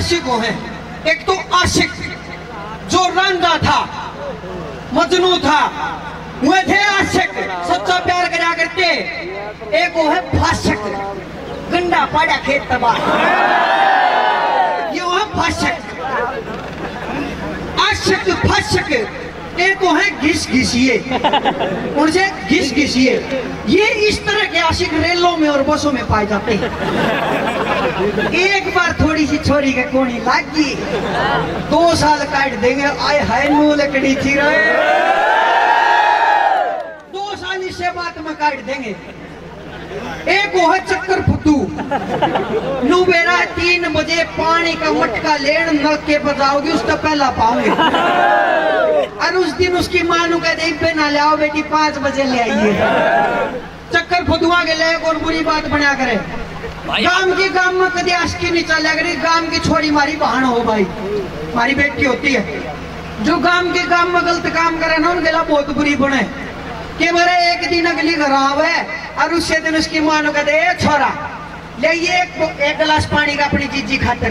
आशिक हैं। एक तो आशिक, जो रंगा था, मजनू था वह थे आशिक। सच्चा प्यार करा करते एक वो है फाशक गंडा पाड़ा खेत तबाह। ये वो है फाशक आशिक फाशक एक वो है घिस घिसिए उनसे घिस घिसिए ये इस तरह के आशिक रेलों में और बसों में पाए जाते हैं। एक बार थोड़ी सी छोरी के कोनी लाग। दो साल काट देंगे। आए हाय नू लकड़ी थी रहे दो साल इससे बात में काट देंगे। एक वो है चक्कर फुटू। नू बेरा तीन बजे पानी का मटका लेन नल के बजाओगी उसका पहला पाओगे और उस दिन उसकी माँ नु कह दे पे ना लाओ बेटी, पाँच बजे ले आइए। चक्कर फुदुआ के ले और बुरी बात बना करे। गाँव के गाँव में कभी आशकी नहीं चल रही गाँव की छोड़ी मारी बहन हो भाई। मारी बेटी होती है। जो गाँव के गाँव में गलत काम करे ना उनके लिए बहुत बुरी बने। के मेरे एक दिन अगली घर आवे और उससे दिन उसकी माँ ने कहते छोरा ले ये एक, एक गिलास पानी का अपनी जीजी खातर।